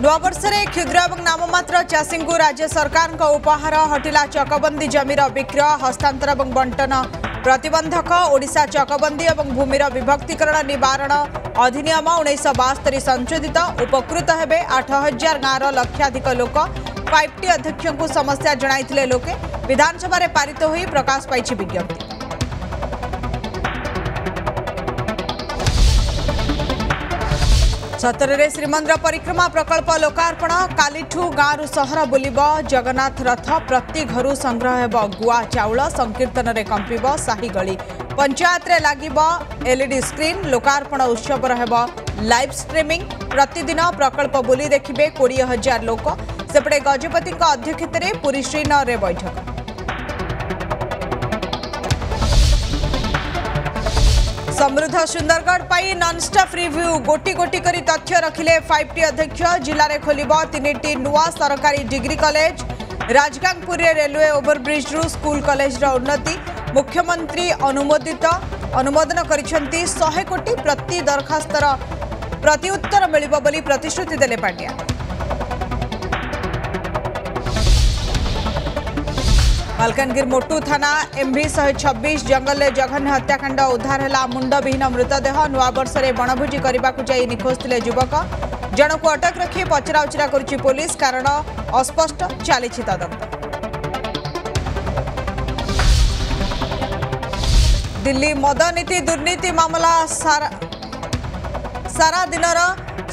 नुआवर्ष क्षुद्र और नाममात्र चाषी को राज्य सरकार उपहार हटिला चकबंदी जमीर विक्रय हस्तांतर और बंटन प्रतबंधक ओडा चकबंदी और भूमि विभक्तिकरण निवारण अधिनियम उन्नीस बास्तरी संशोधित उपकृत हे आठ हजार गांव लक्षाधिक लोक फाइव टी अध्यक्ष को समस्या जनई लोके विधानसभा पारित हो प्रकाश पाई विज्ञप्ति सतर श्रीमंदिर परिक्रमा प्रकल्प लोकार्पण कालीठ गांव सहर बुल जगन्नाथ रथ प्रति घर संग्रह हो गुआ चाउल संकीर्तन में कंप साहीगली पंचायत लगभग एलईडी स्क्रीन लोकार्पण उत्सव लाइव स्ट्रीमिंग प्रतिदिन प्रकल्प बुली देखिए कोड़े हजार लोक सेपटे गजपति अध्यक्षतार श्रीनगर बैठक સમૃદ્ધ સુંદરગઢ પાઈ નનસ્ટફ રિવ્યુ ગોટી ગોટી કરી તથ્ય રખિલે ફાઇવ ટી અધ્યક્ષ જિલ્લારે ખોલબ તિનિટી નૂઆ સરકારી ડિગ્રી કલેજ રાજગાંગપુરે રેલવે ઓવરબ્રિજ્રુ સ્કૂલ કલેજર ઉન્નતિ મુખ્યમંત્રી અનુમોદિત અનુમોદન કરી શહે કોટી પ્રતિ દરખાસ્તર પ્રત્યુત્તર મળવ પ્રતિશ્રુતિ દેલે પાટિયા ମାଲକାନଗିରି ମୋଟୁ ଥାନା ଏମ୍ଭି ଶହେ ଛବିଶ ଜଙ୍ଗଲରେ ଜଘନ୍ୟ ହତ୍ୟାକାଣ୍ଡ ଉଦ୍ଧାର ହେଲା ମୁଣ୍ଡବିହୀନ ମୃତଦେହ ନୂଆବର୍ଷରେ ବଣଭୋଜି କରିବାକୁ ଯାଇ ନିଖୋଜ ଥିଲେ ଯୁବକ ଜଣକୁ ଅଟକ ରଖି ପଚରାଉଚରା କରୁଛି ପୋଲିସ କାରଣ ଅସ୍ପଷ୍ଟ ଚାଲିଛି ତଦନ୍ତ ଦିଲ୍ଲୀ ମଦ ନୀତି ଦୁର୍ନୀତି ମାମଲା ସାରା सारा दिन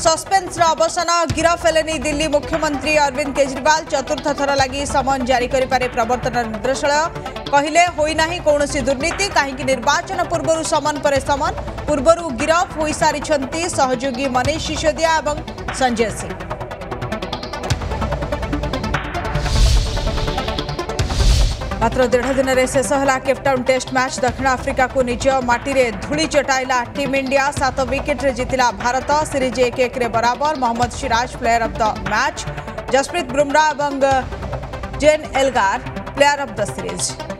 सस्पेन्स अवसान गिरफ हेले दिल्ली मुख्यमंत्री अरविंद केजरीवाल चतुर्थ थर लगी समन जारी करें प्रवर्तन निर्देशा कहले होना कौन दुर्नीति कहीं निर्वाचन पूर्व समन पर समन पूर्व गिरफ हो सहयोगी मनीष सिसोदिया संजय सिंह मात्र देढ़ दिन में शेष है केपटाउन टेस्ट मैच दक्षिण आफ्रिका को निज मटे धूली चटाइला टीम इंडिया सात विकेट रे जीतिला भारत सीरीज एक एक बराबर Mohammed Siraj player of the match Jasprit Bumrah और Dean Elgar player of the series